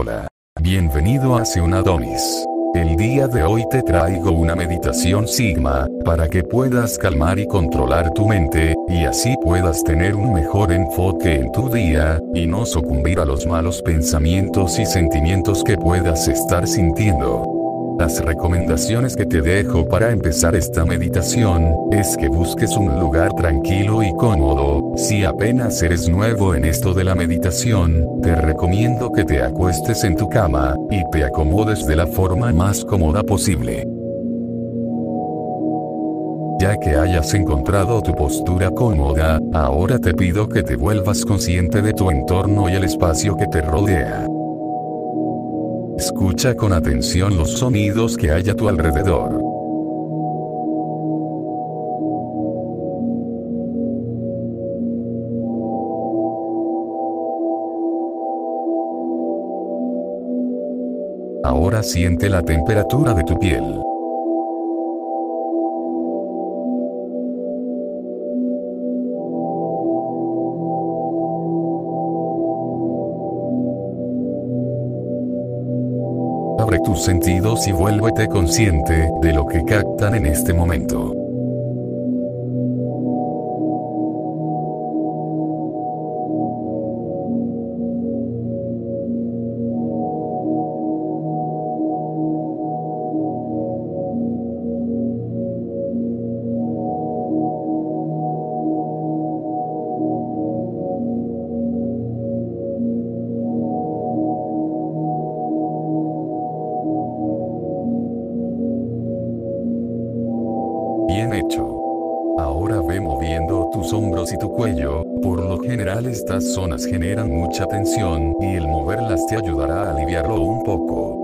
Hola. Bienvenido a Donis. El día de hoy te traigo una meditación Sigma, para que puedas calmar y controlar tu mente, y así puedas tener un mejor enfoque en tu día, y no sucumbir a los malos pensamientos y sentimientos que puedas estar sintiendo. Las recomendaciones que te dejo para empezar esta meditación, es que busques un lugar tranquilo y cómodo, si apenas eres nuevo en esto de la meditación, te recomiendo que te acuestes en tu cama, y te acomodes de la forma más cómoda posible. Ya que hayas encontrado tu postura cómoda, ahora te pido que te vuelvas consciente de tu entorno y el espacio que te rodea. Escucha con atención los sonidos que hay a tu alrededor. Ahora siente la temperatura de tu piel. Sentidos y vuélvete consciente de lo que captan en este momento. Tus hombros y tu cuello, por lo general estas zonas generan mucha tensión, y el moverlas te ayudará a aliviarlo un poco.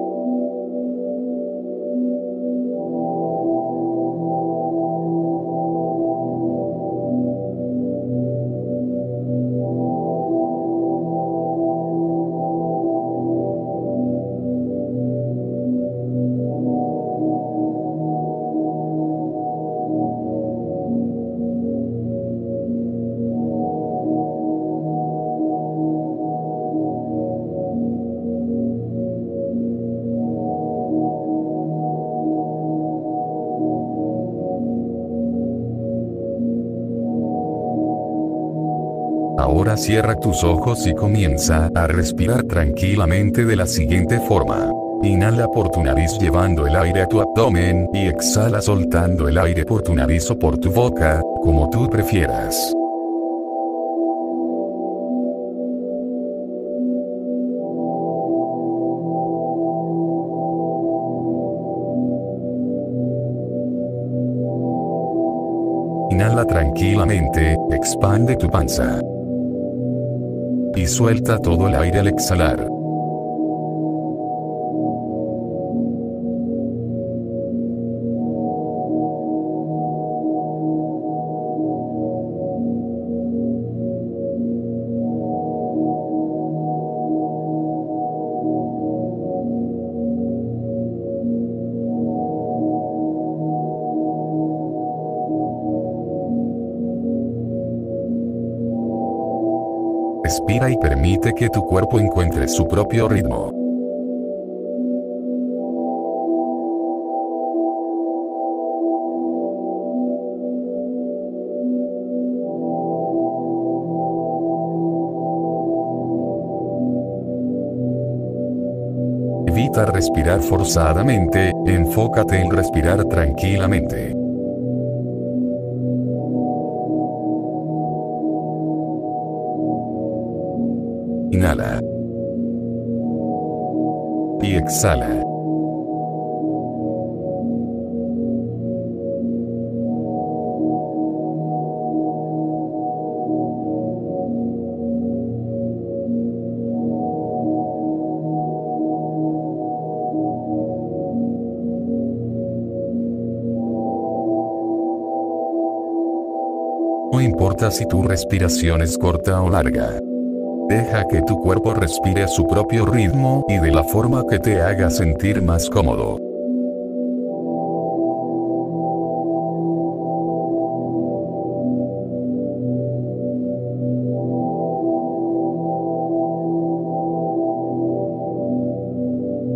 Cierra tus ojos y comienza a respirar tranquilamente de la siguiente forma. Inhala por tu nariz llevando el aire a tu abdomen y exhala soltando el aire por tu nariz o por tu boca, como tú prefieras. Inhala tranquilamente, expande tu panza y suelta todo el aire al exhalar. Respira y permite que tu cuerpo encuentre su propio ritmo. Evita respirar forzadamente, enfócate en respirar tranquilamente. Exhala. No importa si tu respiración es corta o larga. Deja que tu cuerpo respire a su propio ritmo y de la forma que te haga sentir más cómodo.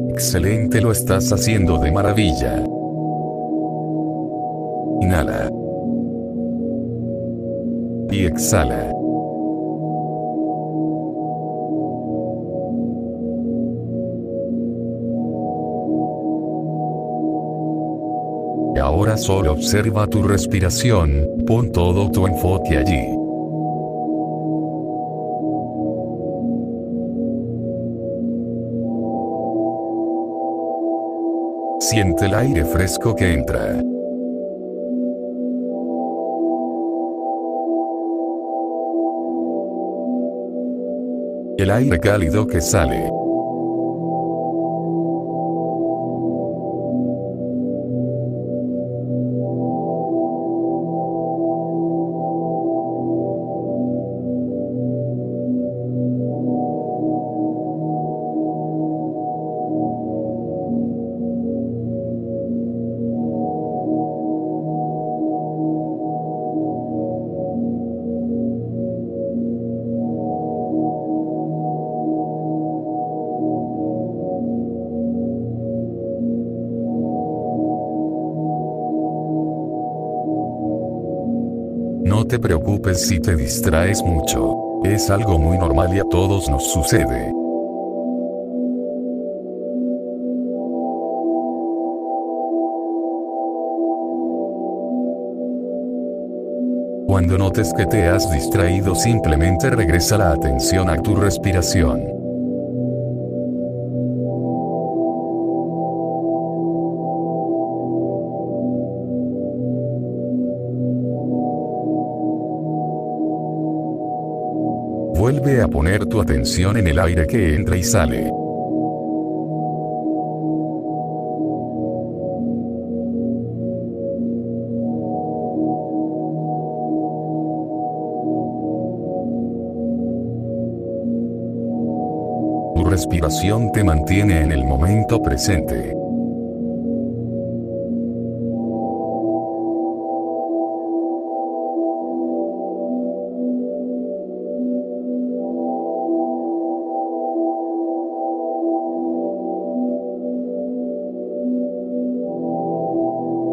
Excelente, lo estás haciendo de maravilla. Inhala. Y exhala. Solo observa tu respiración, pon todo tu enfoque allí. Siente el aire fresco que entra. El aire cálido que sale. Preocupes si te distraes mucho. Es algo muy normal y a todos nos sucede. Cuando notes que te has distraído simplemente regresa la atención a tu respiración. Vuelve a poner tu atención en el aire que entra y sale. Tu respiración te mantiene en el momento presente.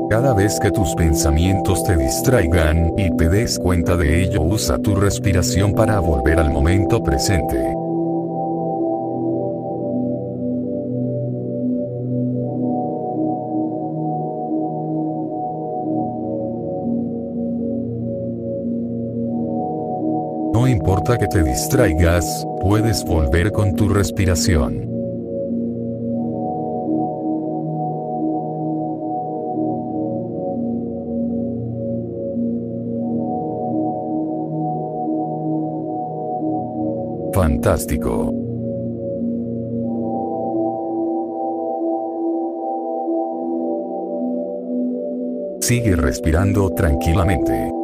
Cada vez que tus pensamientos te distraigan y te des cuenta de ello, usa tu respiración para volver al momento presente. No importa que te distraigas, puedes volver con tu respiración. Fantástico. Sigue respirando tranquilamente.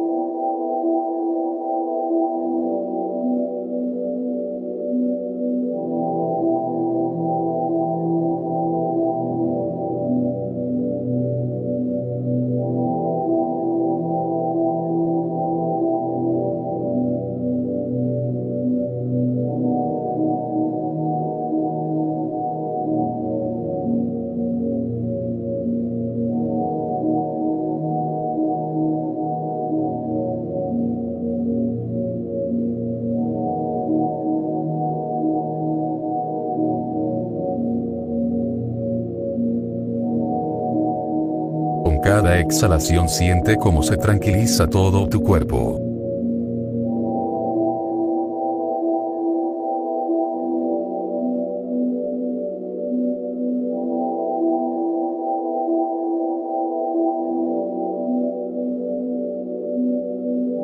Exhalación siente cómo se tranquiliza todo tu cuerpo.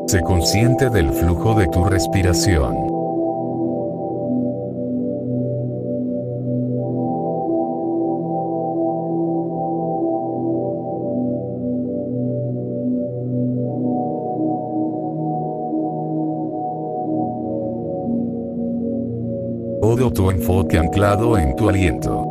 Se consciente del flujo de tu respiración. Enfoque anclado en tu aliento.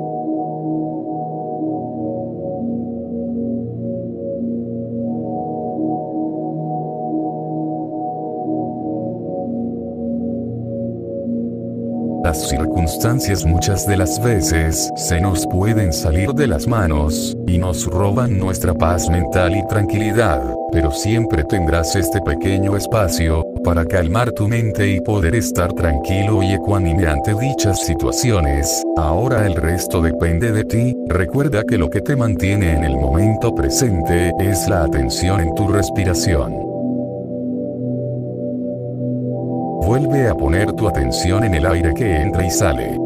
Las circunstancias muchas de las veces se nos pueden salir de las manos, y nos roban nuestra paz mental y tranquilidad, pero siempre tendrás este pequeño espacio, para calmar tu mente y poder estar tranquilo y ecuánime ante dichas situaciones. Ahora el resto depende de ti, recuerda que lo que te mantiene en el momento presente es la atención en tu respiración. Vuelve a poner tu atención en el aire que entra y sale.